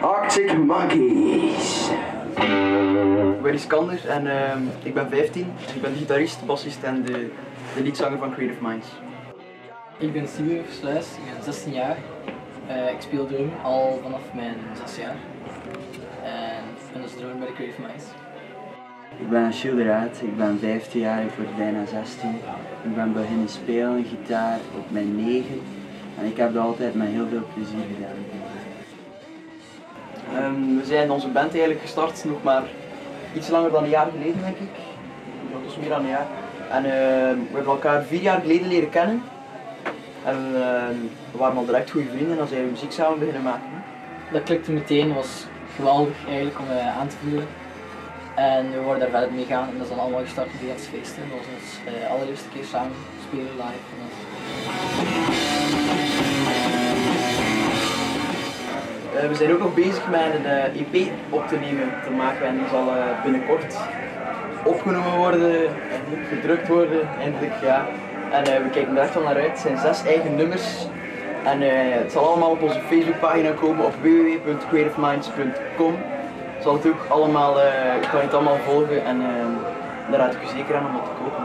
Arctic Monkeys. Ik ben Iskander en ehm, ik ben 15. En ik ben gitarist, bassist en de, de liedzanger van Creative Minds. Ik ben Siebe Sluis, ik ben 16 jaar. Eh, ik speel drum al vanaf mijn 6 jaar. En ik ben dus drummer bij de Creative Minds. Ik ben Achille de Raad, ik ben 15 jaar, ik word bijna 16. Ik ben beginnen spelen gitaar op mijn 9 en ik heb dat altijd met heel veel plezier gedaan. Ehm, we zijn onze band eigenlijk gestart nog maar iets langer dan een jaar geleden denk ik. Dat is meer dan een jaar. En ehm, we hebben elkaar vier jaar geleden leren kennen. En ehm, we waren al direct goede vrienden en zijn we muziek samen beginnen maken. Dat klikte meteen, was geweldig eigenlijk om eh, aan te voelen. En we worden daar verder mee gaan en dat is dan allemaal gestart op de feesten. Dat was ons eh, allereerste keer samen spelen live. En Eh, we zijn ook nog bezig met een eh, EP op te nemen, te maken en die zal binnenkort opgenomen worden, eindelijk gedrukt worden, eindelijk ja. En we kijken er echt wel naar uit. Het zijn zes eigen nummers en het zal allemaal op onze Facebookpagina komen op www.creativeminds.com het zal het ook allemaal, eh, ik kan het allemaal volgen en eh, daar raad ik u zeker aan om het te kopen.